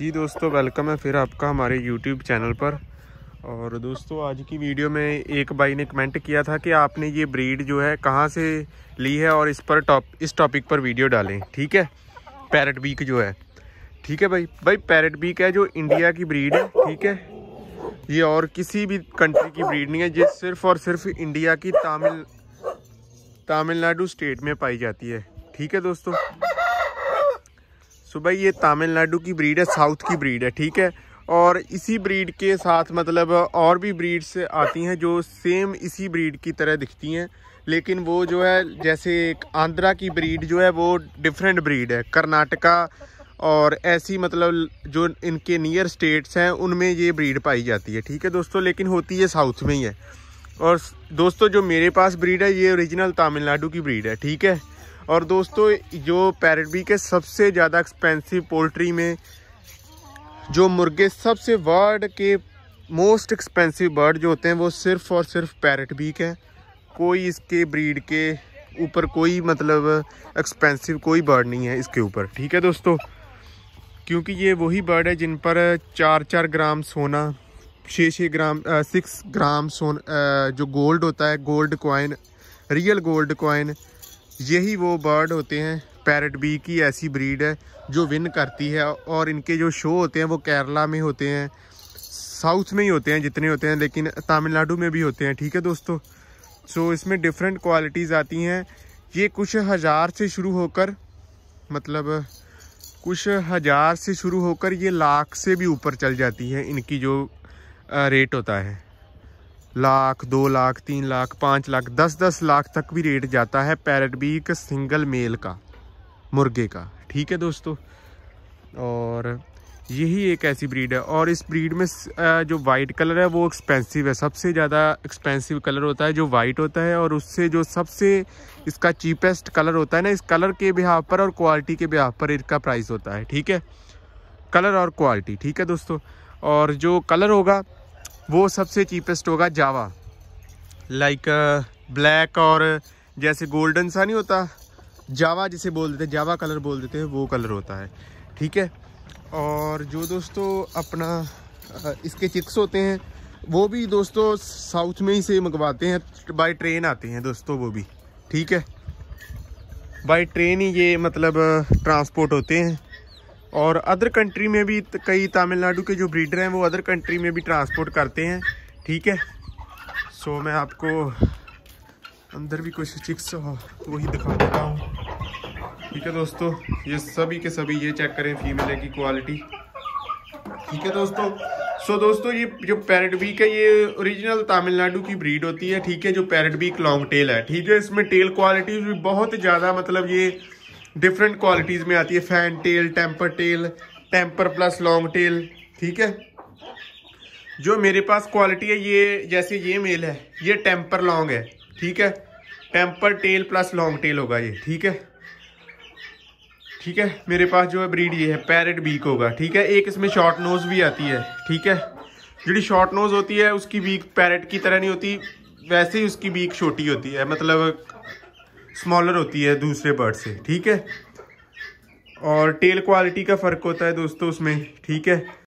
जी दोस्तों वेलकम है फिर आपका हमारे यूट्यूब चैनल पर। और दोस्तों, आज की वीडियो में एक भाई ने कमेंट किया था कि आपने ये ब्रीड जो है कहाँ से ली है और इस पर टॉप इस टॉपिक पर वीडियो डालें, ठीक है? पैरट बीक जो है, ठीक है भाई? भाई पैरट बीक है जो इंडिया की ब्रीड है, ठीक है? ये और किसी भी कंट्री की ब्रीड नहीं है, ये सिर्फ़ और सिर्फ़ इंडिया की तमिल तमिलनाडु स्टेट में पाई जाती है, ठीक है दोस्तों? सो भाई ये तमिलनाडु की ब्रीड है साउथ की ब्रीड है, ठीक है? और इसी ब्रीड के साथ मतलब और भी ब्रीड्स आती हैं जो सेम इसी ब्रीड की तरह दिखती हैं। लेकिन वो जो है, जैसे एक आंध्रा की ब्रीड जो है, वो डिफरेंट ब्रीड है। कर्नाटका और ऐसी मतलब जो इनके नियर स्टेट्स हैं, उनमें ये ब्रीड पाई जाती है, ठीक है दोस्तों? लेकिन होती है साउथ में ही है। और दोस्तों, जो मेरे पास ब्रीड है, ये ओरिजिनल तमिलनाडु की ब्रीड है, ठीक है? और दोस्तों, जो पैरट बी के सबसे ज़्यादा एक्सपेंसिव पोल्ट्री में जो मुर्गे, सबसे वर्ल्ड के मोस्ट एक्सपेंसिव बर्ड जो होते हैं, वो सिर्फ़ और सिर्फ़ पैरट बीक है। कोई इसके ब्रीड के ऊपर कोई मतलब एक्सपेंसिव कोई बर्ड नहीं है इसके ऊपर। ठीक है दोस्तों? क्योंकि ये वही बर्ड है जिन पर चार चार ग्राम सोना छः छः ग्राम सिक्स ग्राम सोन जो गोल्ड होता है gold coin real gold coin यही वो बर्ड होते हैं, पैरट बी की ऐसी ब्रीड है, जो विन करती है, और इनके जो शो होते हैं वो केरला में होते हैं, साउथ में ही होते हैं, जितने होते हैं, लेकिन तमिलनाडु में भी होते हैं, ठीक है दोस्तों? सो इसमें डिफरेंट क्वालिटीज़ आती हैं। ये कुछ हज़ार से शुरू होकर मतलब कुछ हज़ार से शुरू होकर ये लाख से भी ऊपर चल जाती है, इनकी जो रेट होता है। लाख, दो लाख, तीन लाख, पाँच लाख, दस दस लाख तक भी रेट जाता है पैरट बीक सिंगल मेल का, मुर्गे का। ठीक है दोस्तों? और यही एक ऐसी ब्रीड है। और इस ब्रीड में जो वाइट कलर है, वो एक्सपेंसिव है। सबसे ज़्यादा एक्सपेंसिव कलर होता है जो वाइट होता है और उससे जो सबसे इसका चीपेस्ट कलर होता है ना, इस कलर के बिहाव पर और क्वालिटी के बिहाव पर इसका प्राइस होता है। ठीक है? कलर और क्वालिटी ठीक है दोस्तों? और जो कलर होगा वो सबसे चीपेस्ट होगा जावा लाइक ब्लैक और जैसे गोल्डन सा नहीं होता जावा जिसे बोल देते जावा कलर बोल देते हैं वो कलर होता है। ठीक है? और जो दोस्तों अपना uh, इसके चिक्स होते हैं वो भी दोस्तों साउथ में ही से मंगवाते हैं बाय ट्रेन आते हैं दोस्तों वो भी। ठीक है? बाय ट्रेन ही ये मतलब ट्रांसपोर्ट uh, होते हैं। और अदर कंट्री में भी कई तमिलनाडु के जो ब्रीडर हैं, वो अदर कंट्री में भी ट्रांसपोर्ट करते हैं, ठीक है? सो मैं आपको अंदर भी कुछ चिक्स वही दिखा देता हूँ। ठीक है दोस्तों? ये सभी के सभी ये चेक करें फीमेल की क्वालिटी ठीक है दोस्तों? सो दोस्तों, ये, जो पैरट बीक है, ये ओरिजिनल तमिलनाडु की ब्रीड होती है, ठीक है? जो पैरट बीक लॉन्ग टेल है, ठीक है? इसमें टेल क्वालिटी भी बहुत ज़्यादा मतलब ये डिफरेंट क्वालिटीज़ में आती है. Fan tail temper tail temper plus long tail ठीक है? जो मेरे पास क्वालिटी है, ये जैसे ये मेल है, ये टेम्पर लॉन्ग है. ठीक है? Temper tail plus long tail होगा ये. ठीक है? ठीक है? मेरे पास जो है ब्रीड ये है पैरेट बीक होगा. ठीक है? एक इसमें शॉर्ट नोज़ भी आती है. ठीक है? जी शॉर्ट नोज़ होती है, उसकी बीक पैरेट की तरह नहीं होती. वैसे ही उसकी बीक छोटी होती है. मतलब स्मॉलर होती है दूसरे बर्ड से, ठीक है? और टेल क्वालिटी का फ़र्क होता है दोस्तों उसमें, ठीक है?